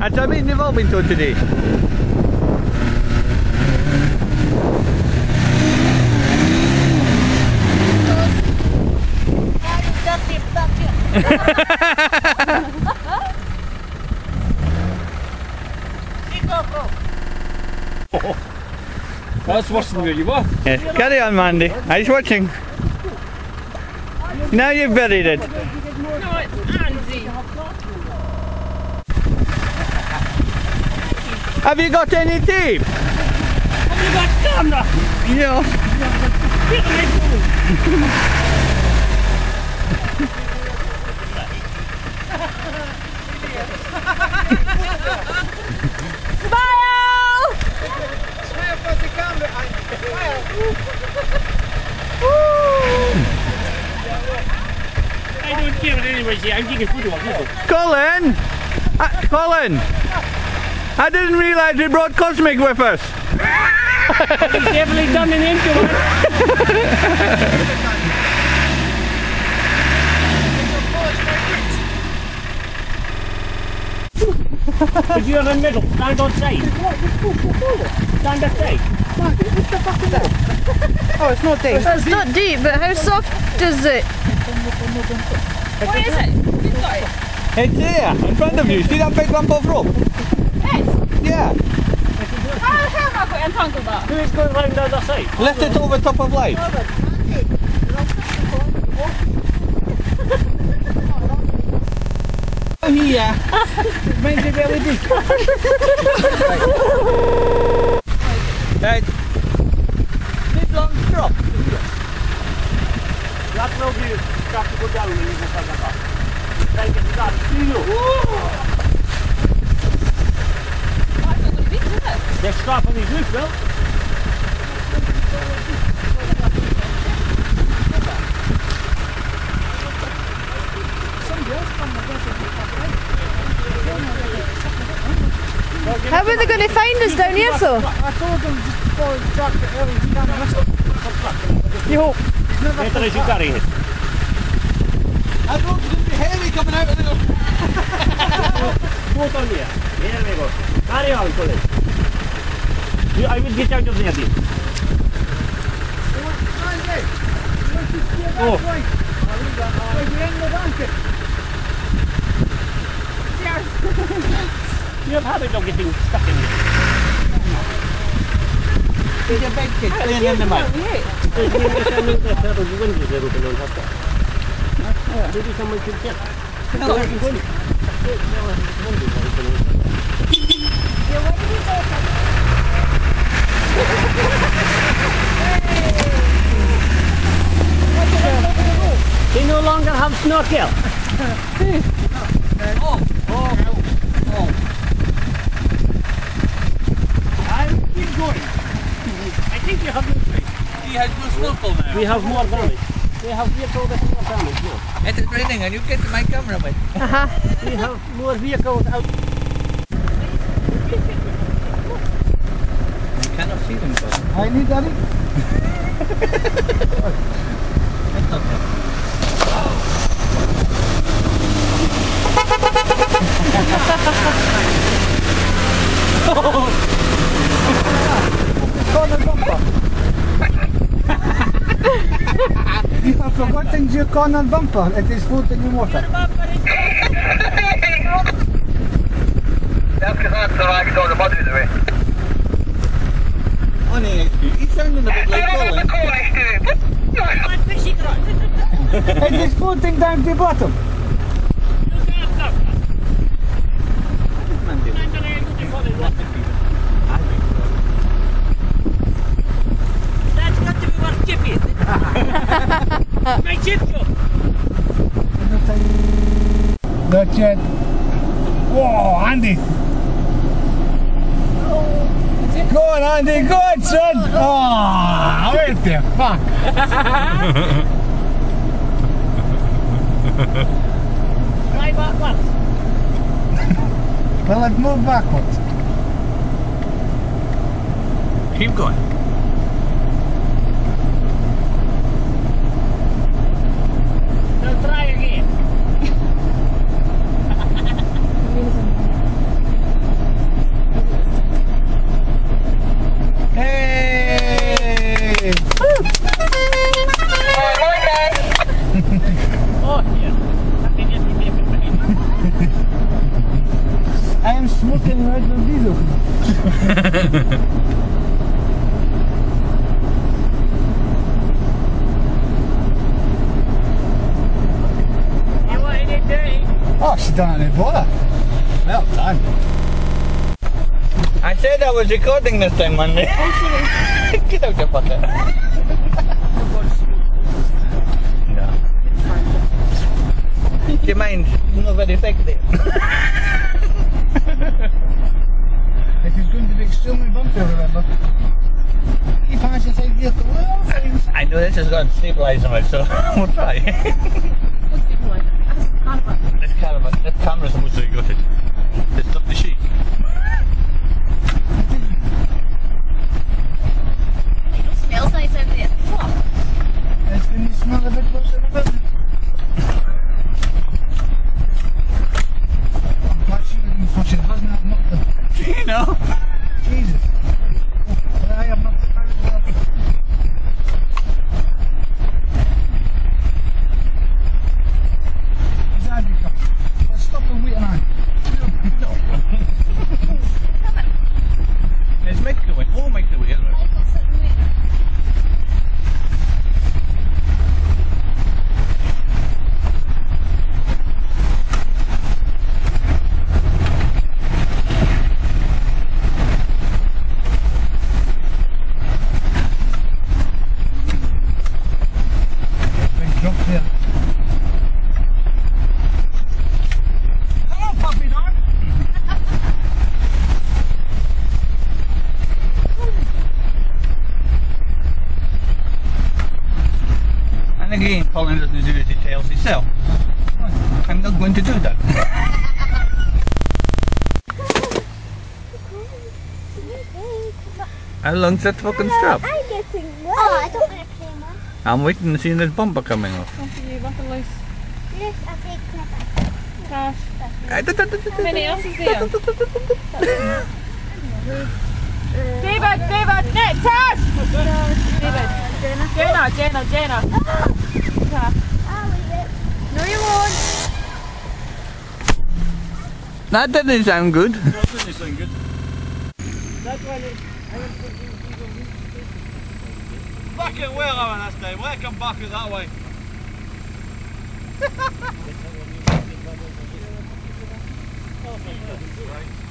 At sabi ni Robinson today. That's worse than where you were. Yes. Carry on, Mandy. I was watching. Now you've buried it. No, it's Andy. Have you got any tape? Have you got camera? Yeah. Get me Smile! I don't care anyway, see, I'm taking photo of you. Colin! Uh, Colin! I didn't realise you brought Cosmic with us. He's definitely done an interview. But you're in the middle, stand outside. Stand outside. Oh, it's not deep. It's not deep, but how soft is it? What is it? It's there, in front of you. See that big lump of rope? Yes. Yeah. How, I got entangled that? Who's going round the other side? Lift it over top of light. Oh, here. Mind your belly big. Right. Big long drop. That will be start to go down and you go further back. Try and get to that. That's to be, is it? They're strapping his roof, Bill. How are they going to find us down here, so? I told them just before the truck that early you can't miss it. You hope. Better as you carry it. I thought it would heavy coming out of there. Both on here. There we go. Carry on, Colin. You, I will get out of there, dear. Oh. You have habit of getting stuck in it. There's a big kid playing in the mud. Maybe someone should check. They no longer have snorkel. I'll keep going. I think you have He has no snorkel now. we have more damage. We have vehicles with more damage now. It is raining and you get my camera with. Uh-huh. We have more vehicles out. You cannot see them, Colin. I need Daddy. It's okay. Corner bumper. You have forgotten your corner bumper. It is food in the water. That's because I'm so I can throw the mud away. Honey, he's sounding a bit like know what the Colin. It is floating down the bottom. That's got to be what chip is. My chip job. Not yet. Whoa, Andy. Go on, Andy. Go on, son. Oh, what the fuck? Try backwards. Well, it moved backwards. Keep going. I'm smoking right the video. You wanted it dirty. Oh, she done it, boy. Well done. I said I was recording this time, Monday. Get out your pocket. No. Do you mind? It's not very sexy. It is going to be extremely bumpy, remember. Keep hands inside the vehicle. Well, things. I know this has got stabiliser on it, so we'll try. What's the point? That's kind of this camera, this camera's supposed to be gutted. To stop the sheet. It smells nice over there. What? It's going to smell a bit closer to the I'm glad she didn't touch it. Hasn't that knocked the... you know? Jesus. Oh, I am not... Exactly. Let's stop and wait on. It's make the way. Oh, make the way, isn't it? Big drop there. Hello, puppy dog. And again, Colin doesn't do as he tells himself. I'm not going to do that. How long's that fucking stop? I'm getting wet. Oh, I don't want to play man. I'm waiting to see this bumper coming off. Yes, I'll take Clipper. How many else is there? David, David, net, Tash! David. Jenna, Jenna, Jenna. We No, you won't. That didn't sound good. Fucking well, Owen, that's day. Where come back it that way?